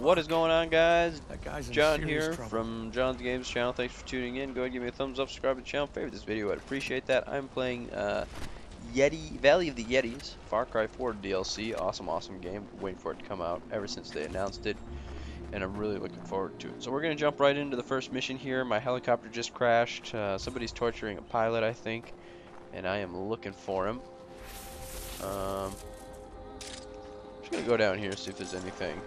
What is going on, guys? Guy's John here trouble. from John's Games channel. Thanks for tuning in. Go ahead and give me a thumbs up, subscribe to the channel, favorite this video. I'd appreciate that. I'm playing uh, Yeti Valley of the Yetis, Far Cry 4 DLC. Awesome, awesome game. Waiting for it to come out ever since they announced it, and I'm really looking forward to it. So we're gonna jump right into the first mission here. My helicopter just crashed. Uh, somebody's torturing a pilot, I think, and I am looking for him. Um, just gonna go down here and see if there's anything.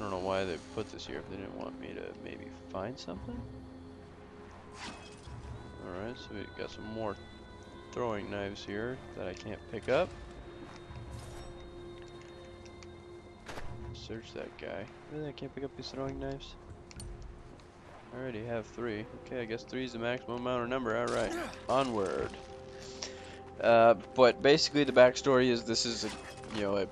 I don't know why they put this here if they didn't want me to maybe find something. Alright, so we got some more throwing knives here that I can't pick up. Search that guy. Really, I can't pick up these throwing knives? I already have three. Okay, I guess three is the maximum amount of number. Alright, onward. Uh, but basically the backstory is this is a, you know, a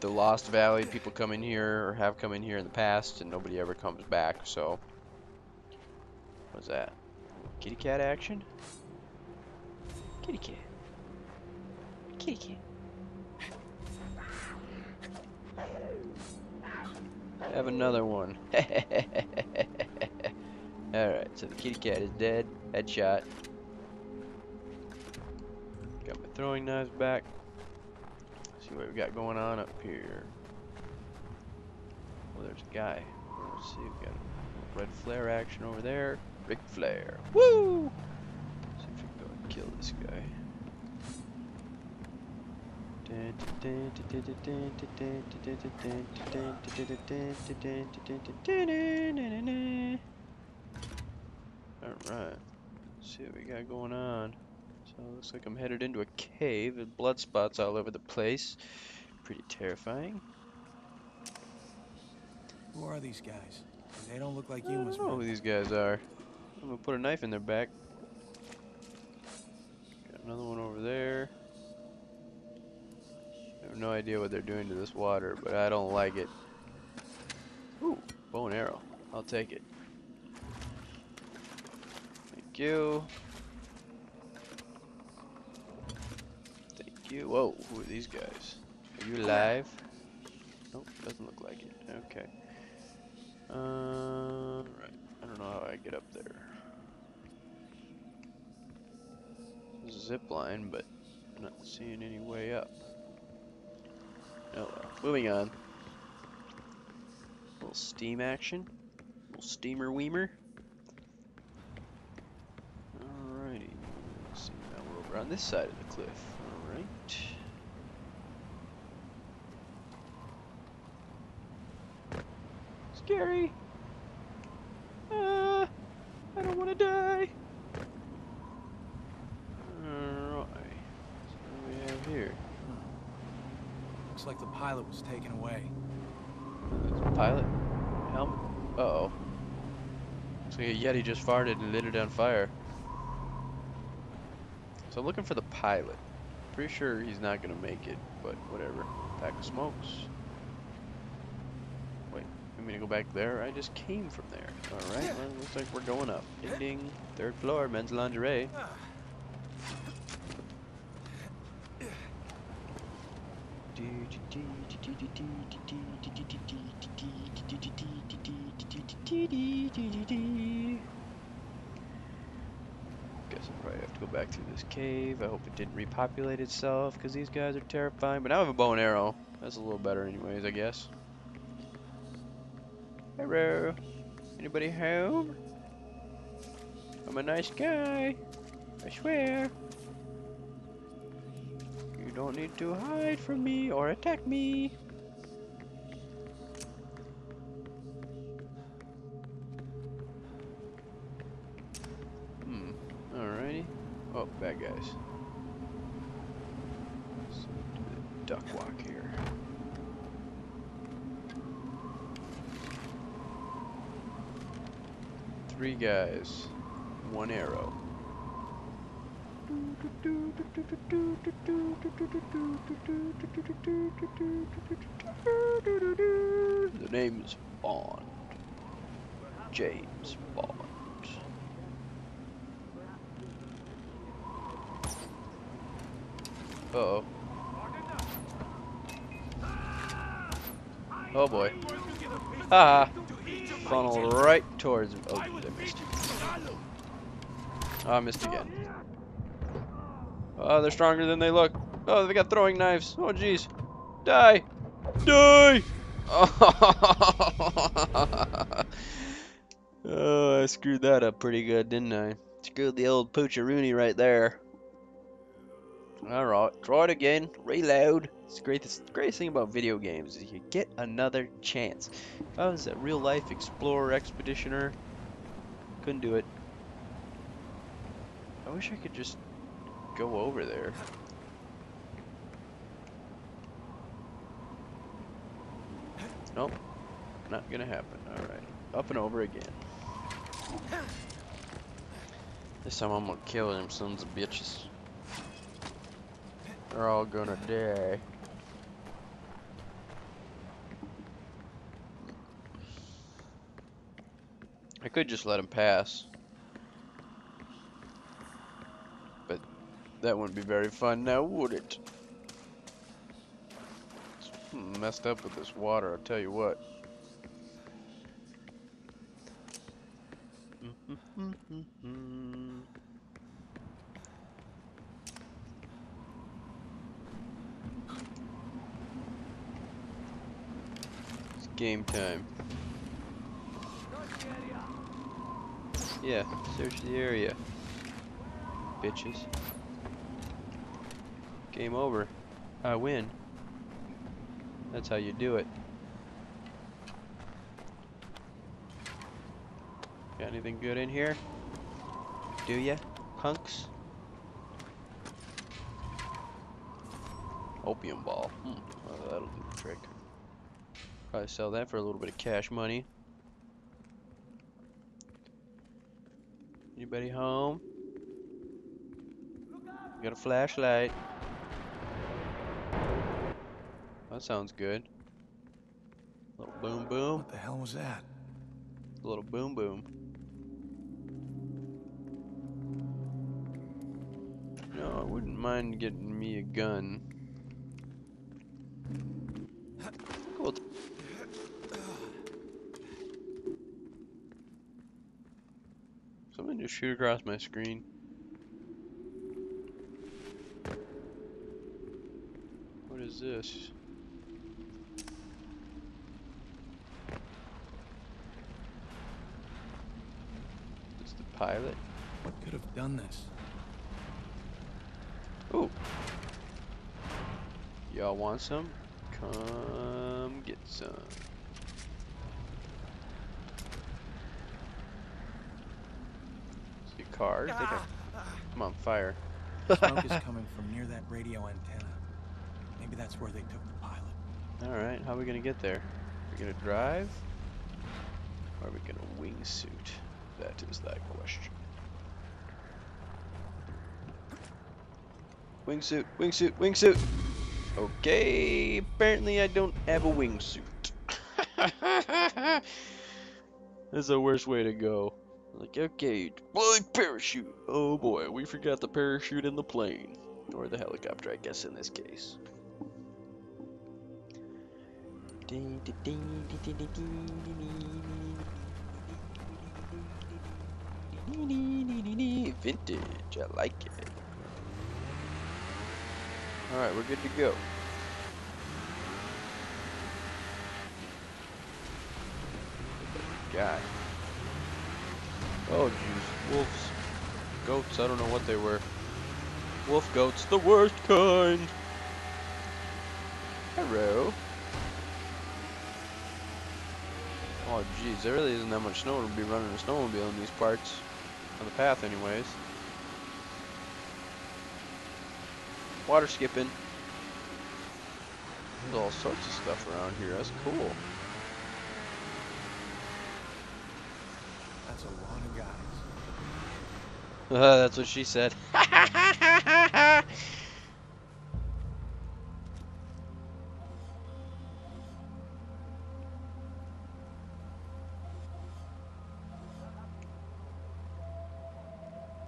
the Lost Valley. People come in here or have come in here in the past, and nobody ever comes back. So, what's that? Kitty cat action? Kitty cat. Kitty cat. Have another one. Alright, so the kitty cat is dead. Headshot. Got my throwing knives back. See what we got going on up here. Well, there's a guy. Let's see, we got a red flare action over there. Ric Flair. Woo! see if we can go and kill this guy. Alright. See what we got going on. So it looks like I'm headed into a cave with blood spots all over the place. Pretty terrifying. Who are these guys? They don't look like I don't humans. know who these guys are. I'm gonna put a knife in their back. Got another one over there. I have no idea what they're doing to this water, but I don't like it. Ooh, bow and arrow. I'll take it. Thank you. Thank you. Whoa, who are these guys? Are you alive? Nope, doesn't look like it. Okay. Uh, right. I don't know how I get up there. Zip line, but I'm not seeing any way up. Oh well. Moving on. little steam action. little steamer weemer. Alrighty. Let's see, now we're over on this side of the cliff. Alright. Scary! Ah, I don't want to die! Alright. So what do we have here? Looks like the pilot was taken away. Pilot helmet. Uh oh. Looks like a Yeti just farted and lit it on fire. So I'm looking for the pilot. Pretty sure he's not gonna make it, but whatever. Pack of smokes. Wait, you mean to go back there? I just came from there. Alright, well, looks like we're going up. Ding ding. Third floor, men's lingerie. Ah. Guess I'll probably have to go back through this cave. I hope it didn't repopulate itself because these guys are terrifying. But now I have a bow and arrow. That's a little better, anyways, I guess. Hello. Anybody home? I'm a nice guy. I swear. You don't need to hide from me or attack me. Bad guys. Let's do the duck walk here. Three guys. One arrow. The name is Bond. James Bond. Uh oh. Oh boy. Ah! Funnel right towards. Oh, I missed. Oh, I missed again. Oh, they're stronger than they look. Oh, they got throwing knives. Oh, jeez. Die! Die! Oh, I screwed that up pretty good, didn't I? Screwed the old poocheroonie right there. Alright, try it again. Reload. It's great. the greatest, thing about video games is you get another chance. If I was a real life explorer expeditioner, couldn't do it. I wish I could just go over there. Nope. Not gonna happen. Alright. Up and over again. This time I'm gonna kill them sons of bitches. They're all gonna die. I could just let him pass. But that wouldn't be very fun now, would it? It's hmm, messed up with this water, I'll tell you what. Game time. Yeah, search the area. Bitches. Game over. I win. That's how you do it. Got anything good in here? Do ya, punks? Opium ball. Hmm. Well, that'll do the trick. Probably sell that for a little bit of cash money. Anybody home? Got a flashlight. That sounds good. Little boom boom. What the hell was that? A little boom boom. No, I wouldn't mind getting me a gun. Cool. Something just shoot across my screen. What is this? It's the pilot. What could have done this? Ooh. Y'all want some? Come get some. See a car? I think I- I'm on fire. Smoke is coming from near that radio antenna. Maybe that's where they took the pilot. Alright, how are we gonna get there? Are we gonna drive? Or are we gonna wingsuit? That is that question. Wingsuit, wingsuit, wingsuit! Okay, apparently I don't have a wingsuit. That's the worst way to go. Like, okay, deploy parachute. Oh boy, we forgot the parachute in the plane. Or the helicopter, I guess, in this case. Vintage, I like it. Alright, we're good to go. Guy. Oh jeez, wolves. Goats, I don't know what they were. Wolf goats, the worst kind! Hello. Oh jeez, there really isn't that much snow to be running a snowmobile in these parts. On the path anyways. Water skipping. There's all sorts of stuff around here, that's cool. That's a lot of guys. Uh, that's what she said.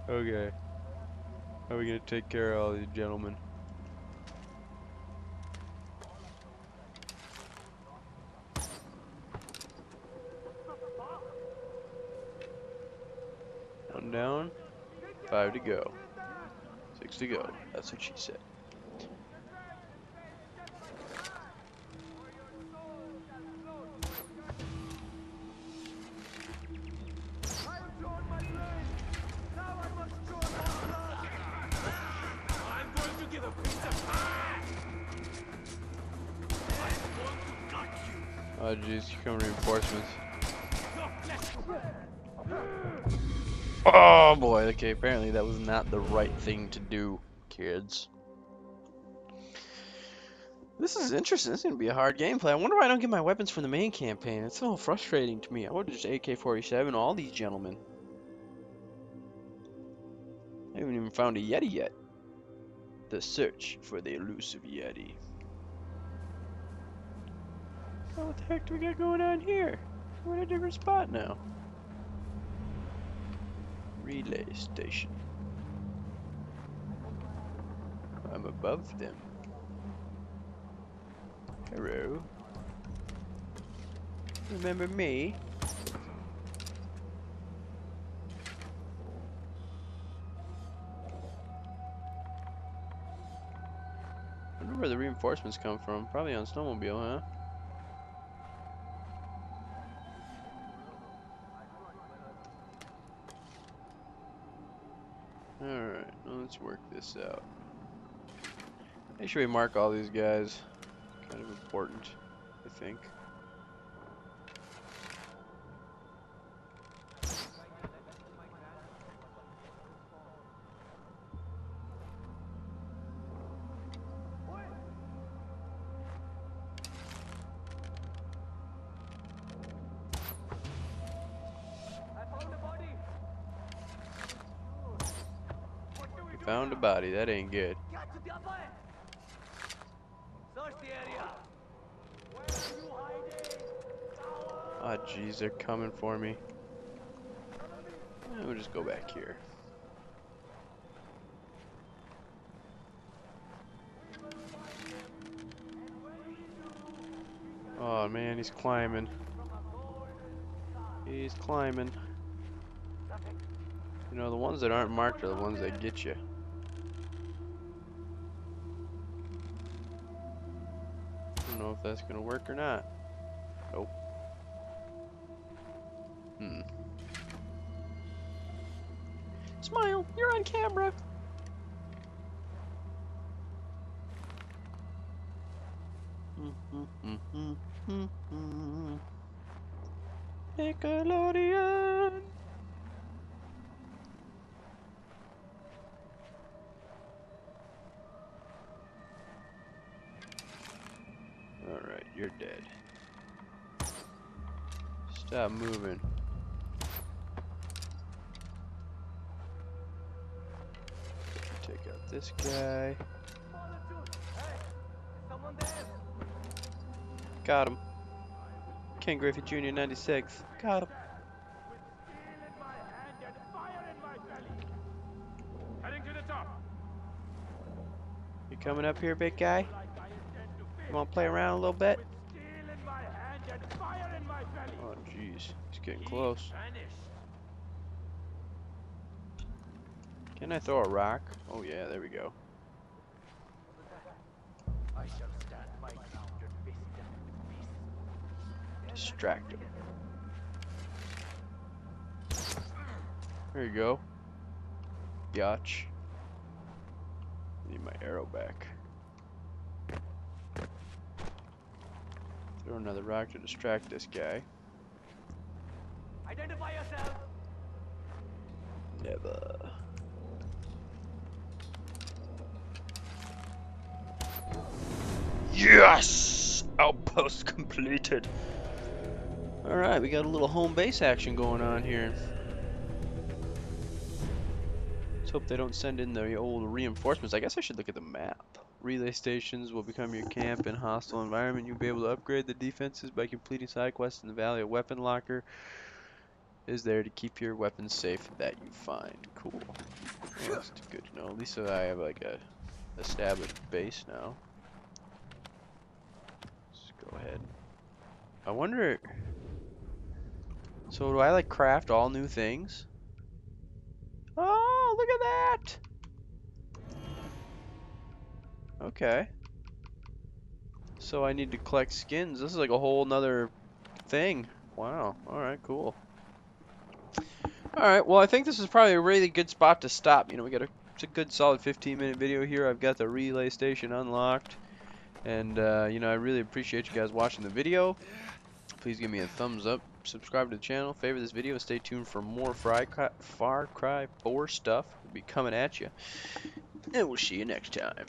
okay. How are we gonna take care of all these gentlemen? One down, five to go. Six to go. That's what she said. Oh jeez, here come reinforcements. Oh boy, okay, apparently that was not the right thing to do, kids. This is interesting, this is gonna be a hard gameplay. I wonder why I don't get my weapons from the main campaign. It's so frustrating to me. I would just AK-47 all these gentlemen. I haven't even found a Yeti yet. The search for the elusive Yeti. Oh, what the heck do we got going on here? We're in a different spot now. Relay station. I'm above them. Hello. Remember me? I wonder where the reinforcements come from. Probably on snowmobile, huh? Let's work this out. Make sure we mark all these guys. Kind of important, I think. Found a body, that ain't good. Ah, jeez, they're coming for me. We'll just go back here. Oh man, he's climbing. He's climbing. You know, the ones that aren't marked are the ones that get you. That's gonna work or not. Nope. Hmm. Smile, you're on camera. Mm-hmm, mm-hmm, mm-hmm. Nickelodeon. Alright, you're dead. Stop moving. Take out this guy. Got him. Ken Griffey Jr. 96. Got him. You coming up here, big guy? Like I You wanna play around a little bit? With steel in my hand and fire in my belly. Oh, jeez. He's getting close. Can I throw a rock? Oh, yeah, there we go. I shall stand my ground and face them. Distract him. There you go. Yatch. Need my arrow back. Throw another rock to distract this guy. Identify yourself. Never. Yes! Outpost completed. Alright, we got a little home base action going on here. Let's hope they don't send in the old reinforcements. I guess I should look at the map. Relay stations will become your camp in hostile environment. You'll be able to upgrade the defenses by completing side quests in the Valley of Weapon Locker is there to keep your weapons safe that you find. Cool. That's good to know. At least I have like a established base now. Let's go ahead. I wonder. So do I like craft all new things? Oh, look at that! Okay. So I need to collect skins. This is like a whole nother thing. Wow. Alright, cool. Alright, well I think this is probably a really good spot to stop. You know, we got a, it's a good solid 15 minute video here. I've got the relay station unlocked. And, uh, you know, I really appreciate you guys watching the video. Please give me a thumbs up, subscribe to the channel, favorite this video, stay tuned for more Far Cry, Far Cry 4 stuff. We'll be coming at you. And we'll see you next time.